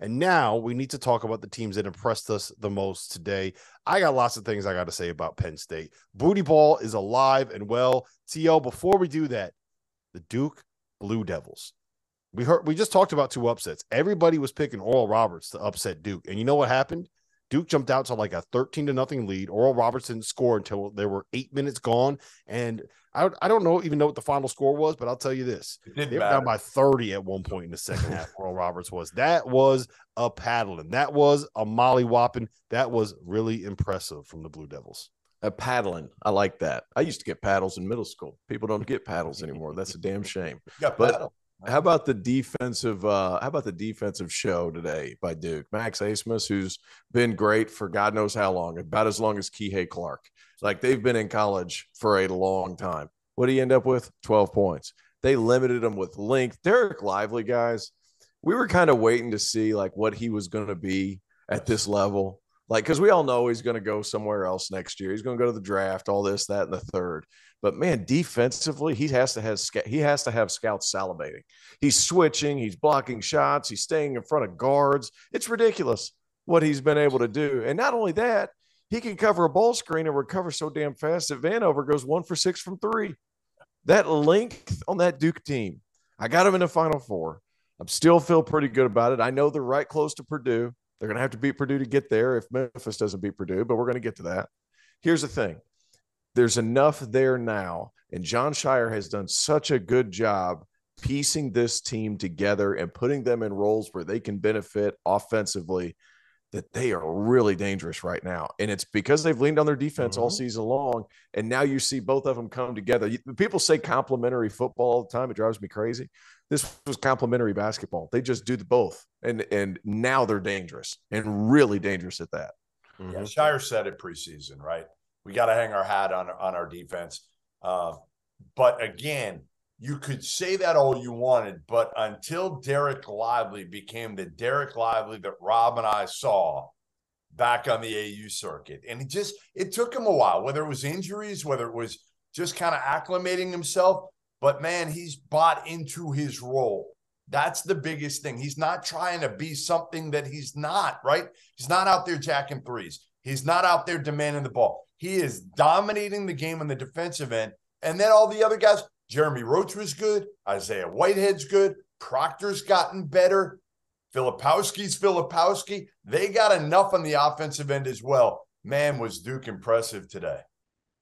And now we need to talk about the teams that impressed us the most today. I got lots of things I got to say about Penn State. Booty Ball is alive and well. TL, before we do that, the Duke Blue Devils. We heard we just talked about two upsets. Everybody was picking Oral Roberts to upset Duke. And you know what happened? Duke jumped out to like a 13 to nothing lead. Oral Roberts didn't score until there were eight minutes gone. And I, I don't know even know what the final score was, but I'll tell you this. They were down by 30 at one point in the second half. Oral Roberts was. That was a paddling. That was a molly whopping. That was really impressive from the Blue Devils. A paddling. I like that. I used to get paddles in middle school. People don't get paddles anymore. That's a damn shame. But how about the defensive? Uh, how about the defensive show today by Duke? Max Abmas, who's been great for God knows how long, about as long as Kihei Clark. Like they've been in college for a long time. What do you end up with? Twelve points. They limited him with length. Dereck Lively, guys, we were kind of waiting to see like what he was going to be at this level. Like, because we all know he's going to go somewhere else next year. He's going to go to the draft, all this, that, and the third. But man, defensively, he has to have he has to have scouts salivating. He's switching, he's blocking shots, he's staying in front of guards. It's ridiculous what he's been able to do. And not only that, he can cover a ball screen and recover so damn fast that Vanover goes one for six from three. That length on that Duke team, I got him in the Final Four. I'm still feel pretty good about it. I know they're right close to Purdue. They're going to have to beat Purdue to get there if Memphis doesn't beat Purdue, but we're going to get to that. Here's the thing there's enough there now. And Jon Scheyer has done such a good job piecing this team together and putting them in roles where they can benefit offensively that they are really dangerous right now. And it's because they've leaned on their defense mm-hmm. all season long. And now you see both of them come together. People say complementary football all the time. It drives me crazy. This was complementary basketball. They just do the both. And and now they're dangerous and really dangerous at that. Mm-hmm. Yeah, Scheyer said it preseason, right? We got to hang our hat on on our defense. Uh, but again, you could say that all you wanted, but until Dereck Lively became the Dereck Lively that Rob and I saw back on the AU circuit, and it just it took him a while, whether it was injuries, whether it was just kind of acclimating himself. But man, he's bought into his role. That's the biggest thing. He's not trying to be something that he's not, right? He's not out there jacking threes. He's not out there demanding the ball. He is dominating the game on the defensive end. And then all the other guys, Jeremy Roach was good. Isaiah Whitehead's good. Proctor's gotten better. Filipowski's Filipowski. They got enough on the offensive end as well. Man, was Duke impressive today.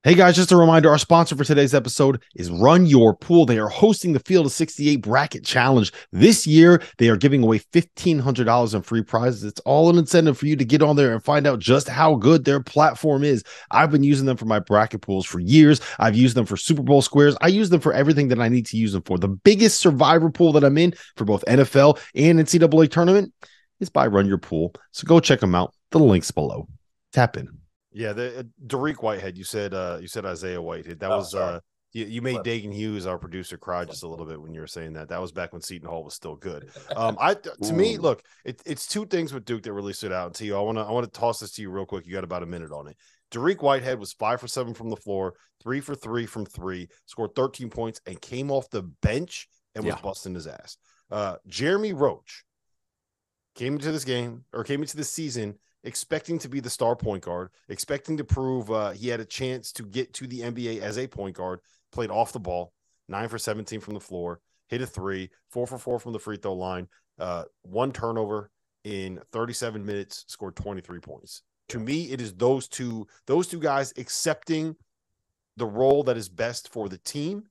Hey guys, just a reminder our sponsor for today's episode is Run Your Pool. They are hosting the Field of 68 Bracket Challenge. This year, they are giving away $1,500 in free prizes. It's all an incentive for you to get on there and find out just how good their platform is. I've been using them for my bracket pools for years. I've used them for Super Bowl squares. I use them for everything that I need to use them for. The biggest survivor pool that I'm in for both NFL and NCAA tournament is by Run Your Pool. So go check them out. The link's below. Tap in. Yeah, the uh, Dariq Whitehead. You said uh you said Isaiah Whitehead. That oh, was sorry. uh you, you made Dagan Hughes, our producer, cry just a little bit when you were saying that. That was back when Seton Hall was still good. Um, I to Ooh. me, look, it, it's two things with Duke that really stood out. to you, I want to I want to toss this to you real quick. You got about a minute on it. Dariq Whitehead was five for seven from the floor, three for three from three, scored 13 points, and came off the bench and was yeah. busting his ass. Uh, Jeremy Roach came into this game or came into this season expecting to be the star point guard, expecting to prove uh, he had a chance to get to the NBA as a point guard, played off the ball, nine for 17 from the floor, hit a three, four for four from the free throw line, uh, one turnover in 37 minutes, scored 23 points. To me, it is those two, those two guys accepting the role that is best for the team,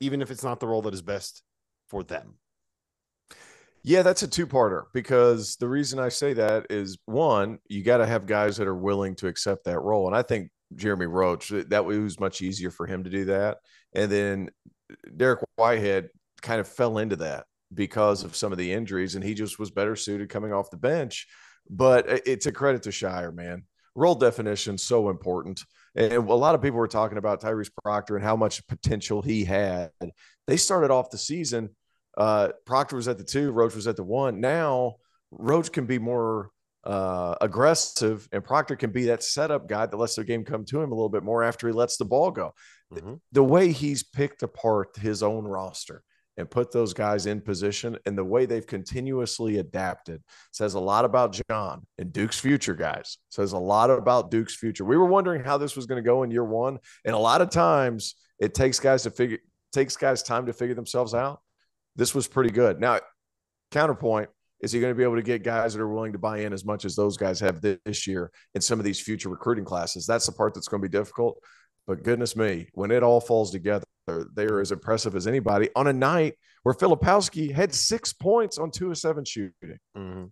even if it's not the role that is best for them. Yeah, that's a two parter because the reason I say that is one, you got to have guys that are willing to accept that role. And I think Jeremy Roach, that was much easier for him to do that. And then Dariq Whitehead kind of fell into that because of some of the injuries, and he just was better suited coming off the bench. But it's a credit to Scheyer, man. Role definition so important. And a lot of people were talking about Tyrese Proctor and how much potential he had. They started off the season uh, Proctor was at the two, Roach was at the one. Now Roach can be more uh, aggressive, and Proctor can be that setup guy that lets the game come to him a little bit more after he lets the ball go. Mm-hmm. The, the way he's picked apart his own roster and put those guys in position. And the way they've continuously adapted says a lot about Jon and Duke's future, guys. Says a lot about Duke's future. We were wondering how this was going to go in year one. And a lot of times it takes guys to figure takes guys time to figure themselves out. This was pretty good. Now, counterpoint, is he going to be able to get guys that are willing to buy in as much as those guys have this year in some of these future recruiting classes? That's the part that's going to be difficult. But goodness me, when it all falls together, they're as impressive as anybody on a night where Filipowski had six points on two of seven shooting. Mm-hmm.